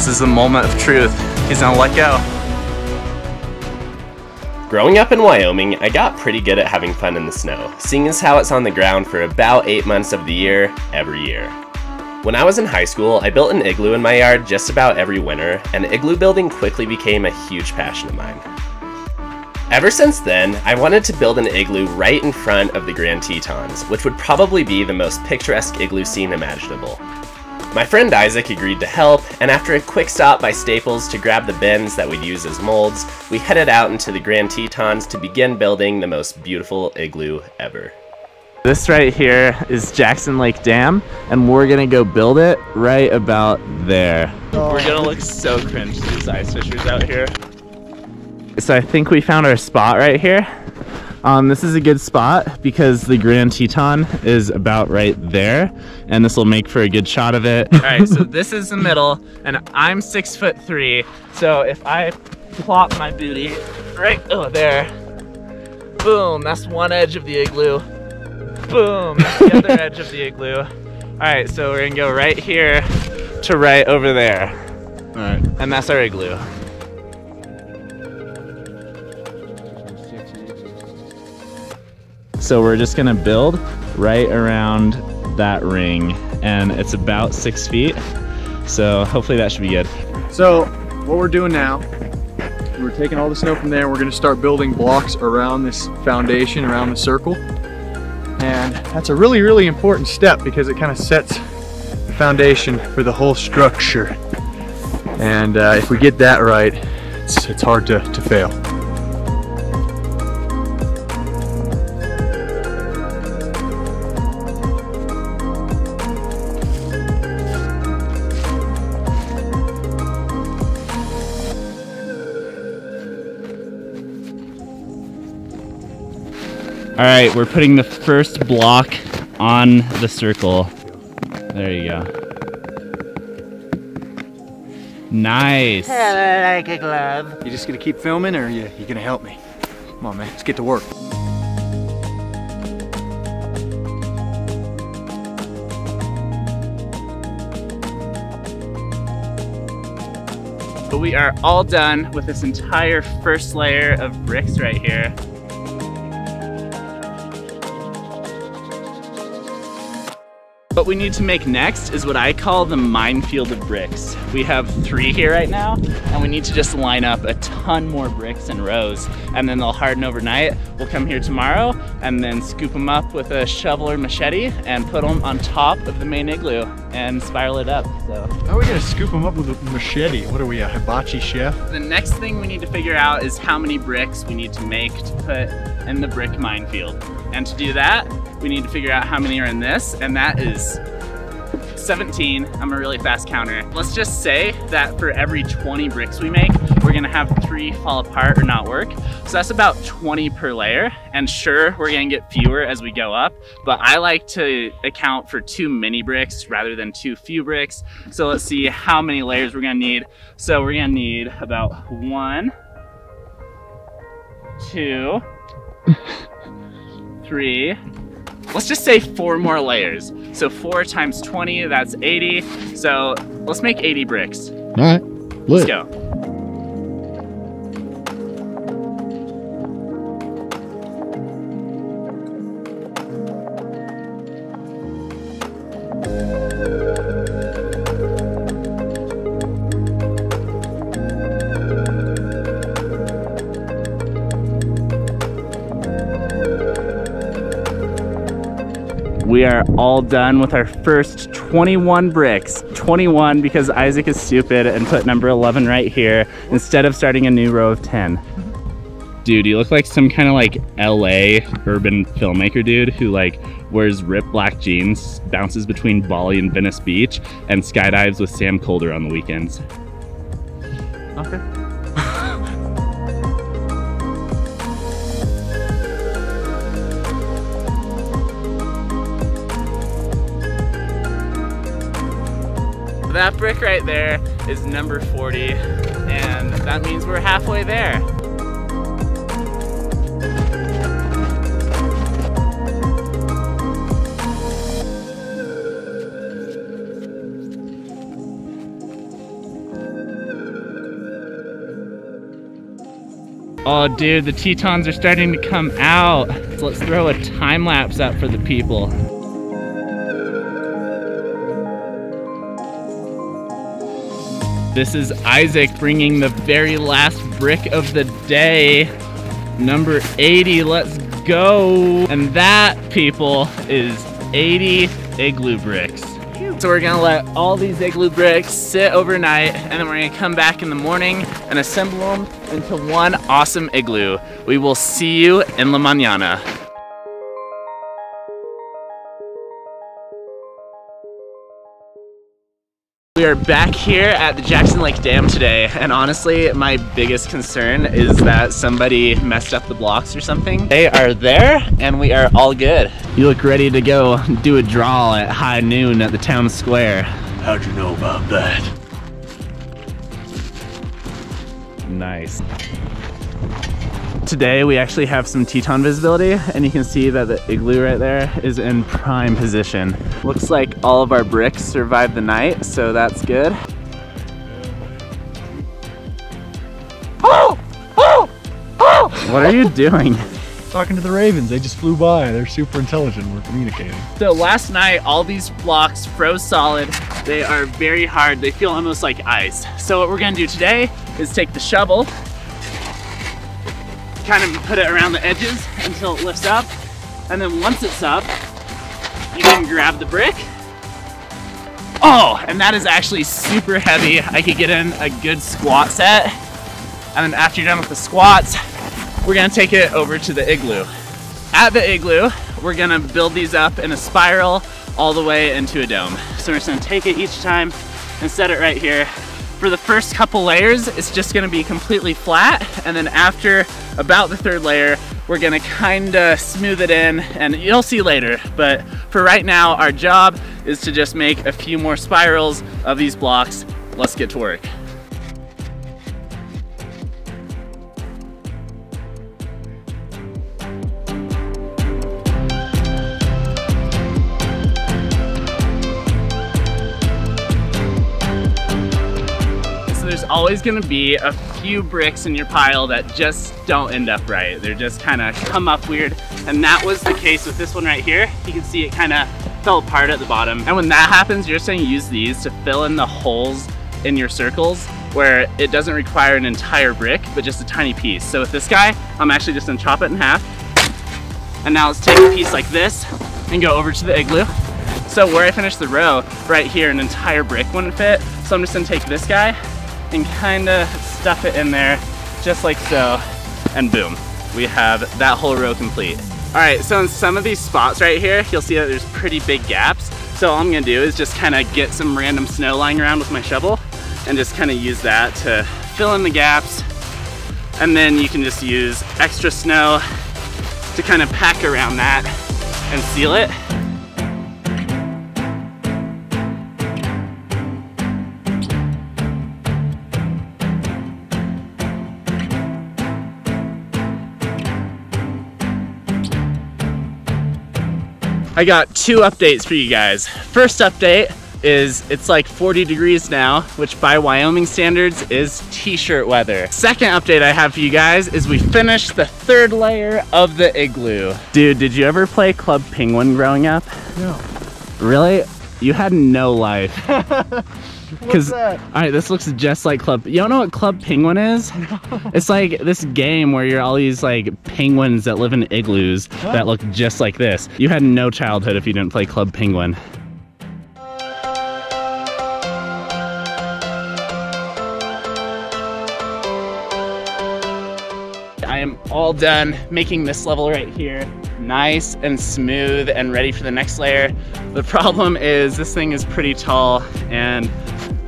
This is the moment of truth. He's gonna let go. Growing up in Wyoming, I got pretty good at having fun in the snow, seeing as how it's on the ground for about 8 months of the year, every year. When I was in high school, I built an igloo in my yard just about every winter, and igloo building quickly became a huge passion of mine. Ever since then, I wanted to build an igloo right in front of the Grand Tetons, which would probably be the most picturesque igloo scene imaginable. My friend Isaac agreed to help, and after a quick stop by Staples to grab the bins that we'd use as molds, we headed out into the Grand Tetons to begin building the most beautiful igloo ever. This right here is Jackson Lake Dam, and we're gonna go build it right about there. We're gonna look so cringe to these ice fishers out here. So I think we found our spot right here. Um, this is a good spot because the Grand Teton is about right there, and this will make for a good shot of it. All right, so this is the middle, and I'm six foot three. So if I plop my booty right oh there, boom, that's one edge of the igloo. Boom, that's the other edge of the igloo. All right, so we're gonna go right here to right over there. All right, and that's our igloo. So we're just gonna build right around that ring and it's about six feet. So hopefully that should be good. So what we're doing now, we're taking all the snow from there. We're gonna start building blocks around this foundation, around the circle. And that's a really, really important step because it kind of sets the foundation for the whole structure. And uh, if we get that right, it's, it's hard to, to fail. All right, we're putting the first block on the circle. There you go. Nice. like a glove. You just gonna keep filming or you, you gonna help me? Come on man, let's get to work. But we are all done with this entire first layer of bricks right here. What we need to make next is what I call the minefield of bricks. We have three here right now, and we need to just line up a ton more bricks in rows, and then they'll harden overnight. We'll come here tomorrow, and then scoop them up with a shovel or machete, and put them on top of the main igloo, and spiral it up, so. How are we gonna scoop them up with a machete? What are we, a hibachi chef? The next thing we need to figure out is how many bricks we need to make to put in the brick minefield. And to do that, we need to figure out how many are in this, and that is 17. I'm a really fast counter. Let's just say that for every 20 bricks we make, gonna have three fall apart or not work. So that's about 20 per layer. And sure, we're gonna get fewer as we go up, but I like to account for too many bricks rather than too few bricks. So let's see how many layers we're gonna need. So we're gonna need about one, two, three, let's just say four more layers. So four times 20, that's 80. So let's make 80 bricks. All right, Let's go. We are all done with our first 21 bricks. 21 because Isaac is stupid and put number 11 right here instead of starting a new row of 10. Dude, you look like some kind of like LA urban filmmaker dude who like wears ripped black jeans, bounces between Bali and Venice Beach, and skydives with Sam Kolder on the weekends. Okay. That brick right there is number 40, and that means we're halfway there. Oh dude, the Tetons are starting to come out. So let's throw a time lapse up for the people. This is Isaac bringing the very last brick of the day. Number 80, let's go. And that, people, is 80 igloo bricks. So we're gonna let all these igloo bricks sit overnight and then we're gonna come back in the morning and assemble them into one awesome igloo. We will see you in La Mañana. Are back here at the Jackson Lake Dam today, and honestly, my biggest concern is that somebody messed up the blocks or something. They are there, and we are all good. You look ready to go do a draw at high noon at the town square. How'd you know about that? Nice. Today we actually have some Teton visibility and you can see that the igloo right there is in prime position. Looks like all of our bricks survived the night, so that's good. What are you doing? Talking to the ravens, they just flew by. They're super intelligent. We're communicating. So last night, all these blocks froze solid. They are very hard. They feel almost like ice. So what we're gonna do today is take the shovel, kind of put it around the edges until it lifts up. And then once it's up, you can grab the brick. Oh, and that is actually super heavy. I could get in a good squat set. And then after you're done with the squats, we're gonna take it over to the igloo. At the igloo, we're gonna build these up in a spiral all the way into a dome. So we're just gonna take it each time and set it right here. For the first couple layers, it's just gonna be completely flat. And then after about the third layer, we're gonna kinda smooth it in and you'll see later. But for right now, our job is to just make a few more spirals of these blocks. Let's get to work. There's always gonna be a few bricks in your pile that just don't end up right. They're just kind of come up weird. And that was the case with this one right here. You can see it kind of fell apart at the bottom. And when that happens, you're gonna use these to fill in the holes in your circles where it doesn't require an entire brick, but just a tiny piece. So with this guy, I'm actually just gonna chop it in half. And now let's take a piece like this and go over to the igloo. So where I finished the row, right here, an entire brick wouldn't fit. So I'm just gonna take this guy and kinda stuff it in there just like so, and boom, we have that whole row complete. All right, so in some of these spots right here, you'll see that there's pretty big gaps. So all I'm gonna do is just kinda get some random snow lying around with my shovel and just kinda use that to fill in the gaps. And then you can just use extra snow to kind of pack around that and seal it. I got two updates for you guys. First update is it's like 40 degrees now, which by Wyoming standards is t-shirt weather. Second update I have for you guys is we finished the third layer of the igloo. Dude, did you ever play Club Penguin growing up? No. Really? You had no life. That? All right, this looks just like Club. You don't know what Club Penguin is? No. It's like this game where you're all these like penguins that live in igloos that look just like this. You had no childhood if you didn't play Club Penguin. I am all done making this level right here nice and smooth and ready for the next layer. The problem is this thing is pretty tall and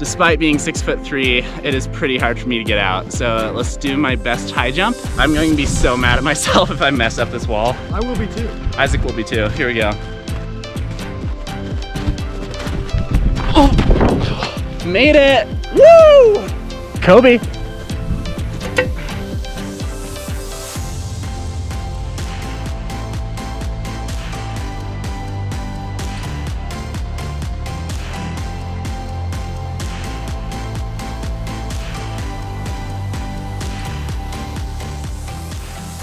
despite being six foot three, it is pretty hard for me to get out. So let's do my best high jump. I'm going to be so mad at myself if I mess up this wall. I will be too. Isaac will be too. Here we go. Oh, made it! Woo! Kobe.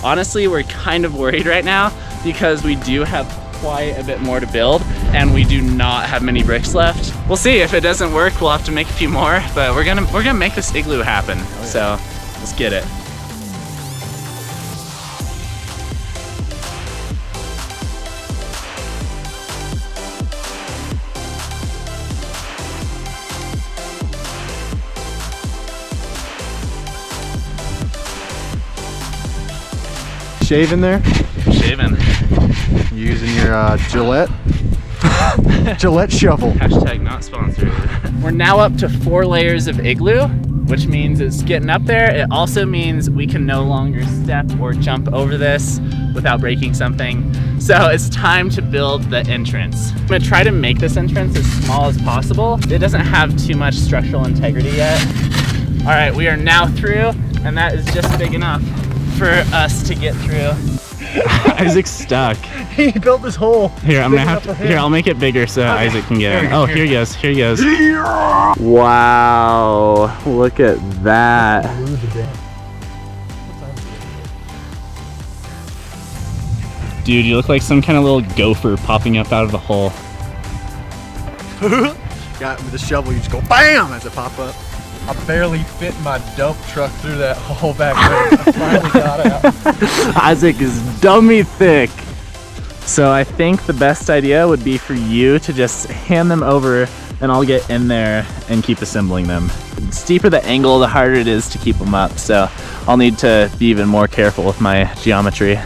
Honestly, we're kind of worried right now because we do have quite a bit more to build and we do not have many bricks left. We'll see if it doesn't work, we'll have to make a few more, but we're gonna we're gonna make this igloo happen. Oh, yeah. So let's get it. Shaving there? Shaving. Using your uh, Gillette? Gillette shovel. Hashtag not sponsored. We're now up to four layers of igloo, which means it's getting up there. It also means we can no longer step or jump over this without breaking something. So it's time to build the entrance. I'm gonna try to make this entrance as small as possible. It doesn't have too much structural integrity yet. All right, we are now through, and that is just big enough for us to get through. Isaac's stuck. he built this hole. Here, I'm gonna have to. Here, I'll make it bigger so okay. Isaac can get in. Oh, here he goes. Here he goes. Wow! Look at that. Dude, you look like some kind of little gopher popping up out of the hole. Got with the shovel, you just go BAM as it pop up. I barely fit my dump truck through that hole back there. I finally got out. Isaac is dummy thick. So I think the best idea would be for you to just hand them over and I'll get in there and keep assembling them. The steeper the angle, the harder it is to keep them up. So I'll need to be even more careful with my geometry.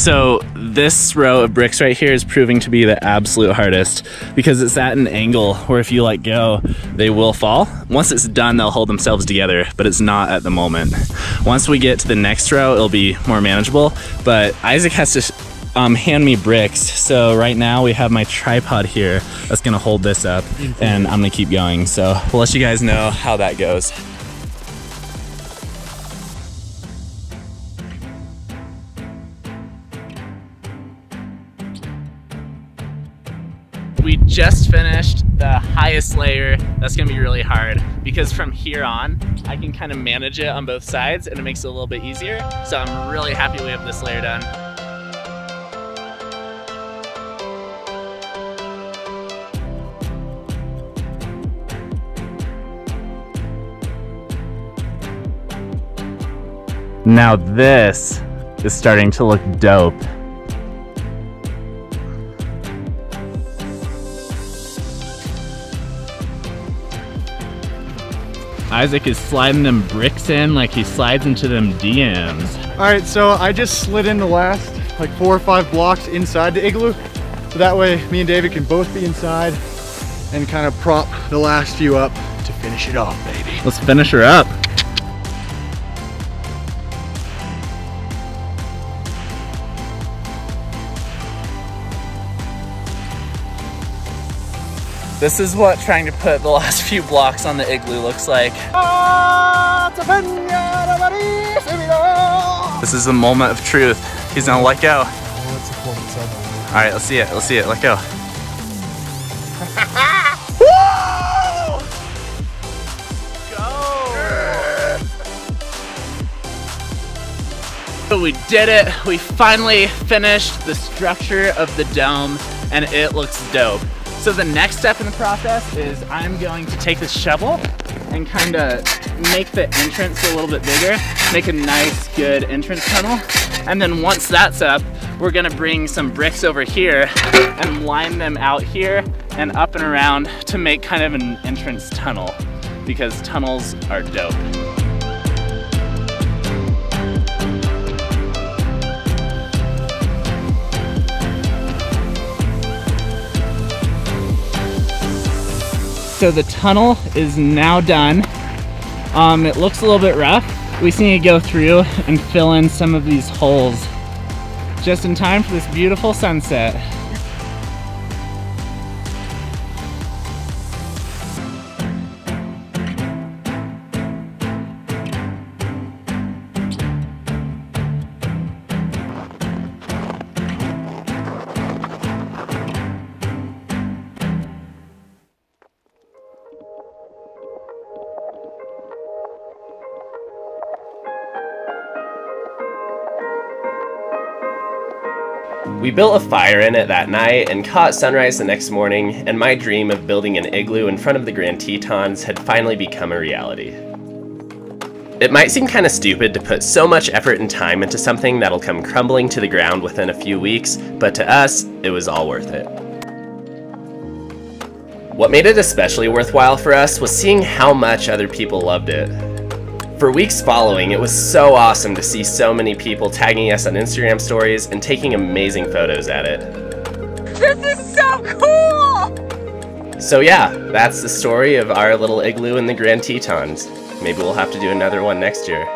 So this row of bricks right here is proving to be the absolute hardest because it's at an angle where if you let go, they will fall. Once it's done, they'll hold themselves together, but it's not at the moment. Once we get to the next row, it'll be more manageable, but Isaac has to um, hand me bricks. So right now we have my tripod here that's gonna hold this up and I'm gonna keep going. So we'll let you guys know how that goes. We just finished the highest layer. That's gonna be really hard because from here on, I can kind of manage it on both sides and it makes it a little bit easier. So I'm really happy we have this layer done. Now this is starting to look dope. Isaac is sliding them bricks in like he slides into them DMs. All right, so I just slid in the last like four or five blocks inside the igloo. So that way me and David can both be inside and kind of prop the last few up to finish it off, baby. Let's finish her up. This is what trying to put the last few blocks on the igloo looks like. This is the moment of truth. He's gonna let go. All right, let's see it. Let's see it. Let go. go. we did it. We finally finished the structure of the dome and it looks dope. So the next step in the process is I'm going to take this shovel and kind of make the entrance a little bit bigger, make a nice, good entrance tunnel. And then once that's up, we're gonna bring some bricks over here and line them out here and up and around to make kind of an entrance tunnel because tunnels are dope. So the tunnel is now done. Um, it looks a little bit rough. We just need to go through and fill in some of these holes just in time for this beautiful sunset. We built a fire in it that night and caught sunrise the next morning, and my dream of building an igloo in front of the Grand Tetons had finally become a reality. It might seem kind of stupid to put so much effort and time into something that'll come crumbling to the ground within a few weeks, but to us, it was all worth it. What made it especially worthwhile for us was seeing how much other people loved it. For weeks following, it was so awesome to see so many people tagging us on Instagram stories and taking amazing photos at it. This is so cool! So yeah, that's the story of our little igloo in the Grand Tetons. Maybe we'll have to do another one next year.